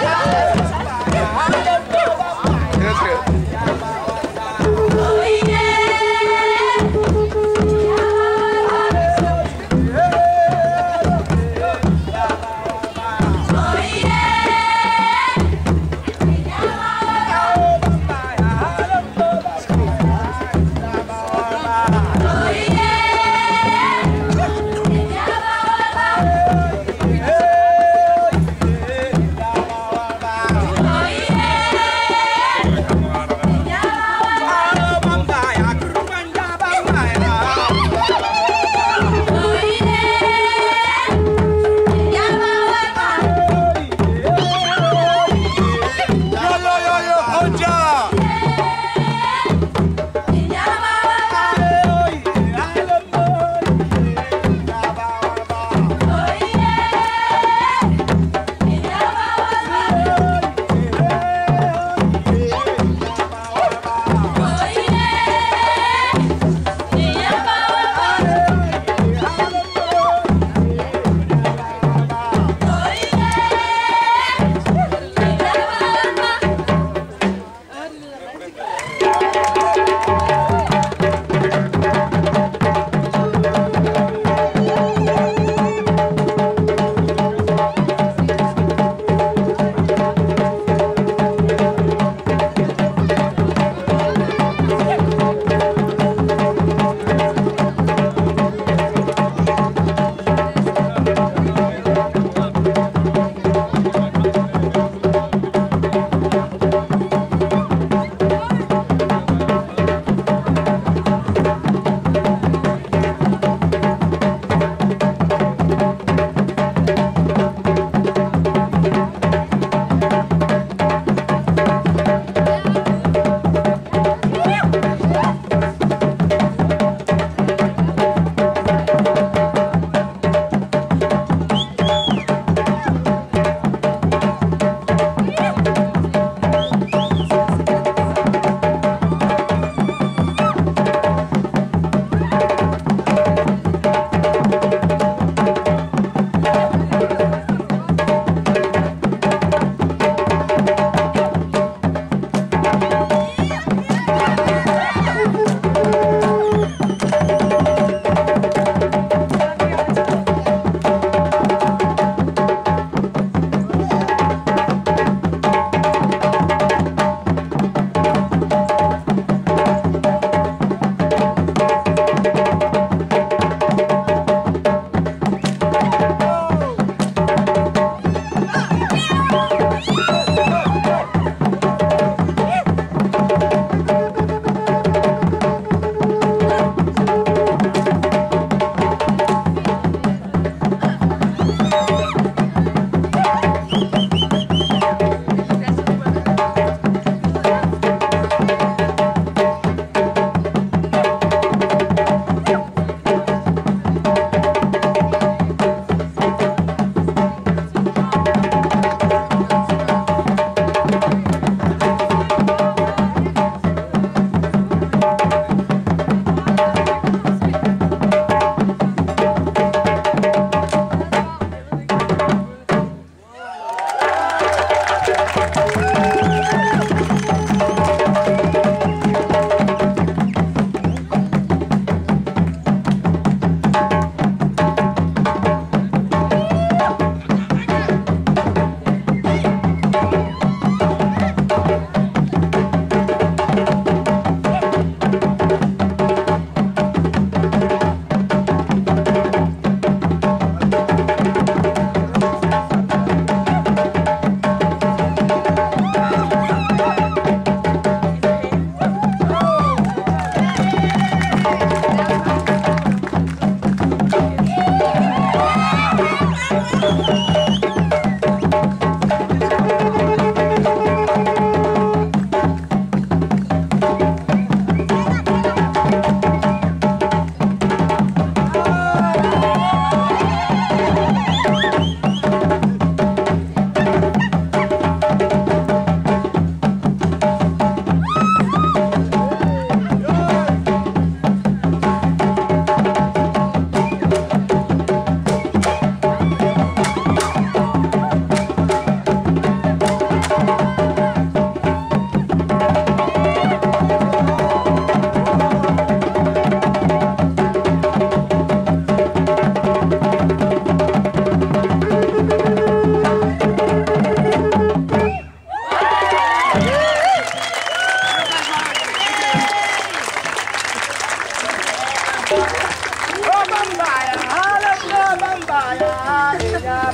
Yo,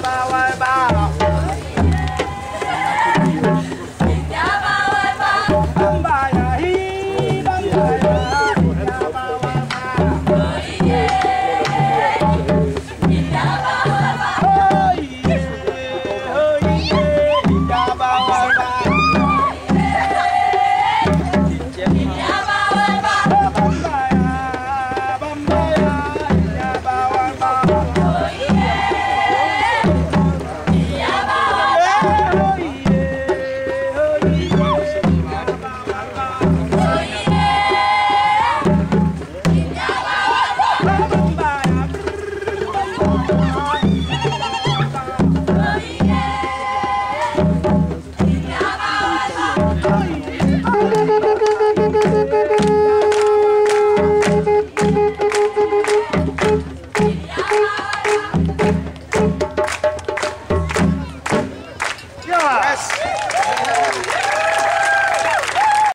八万八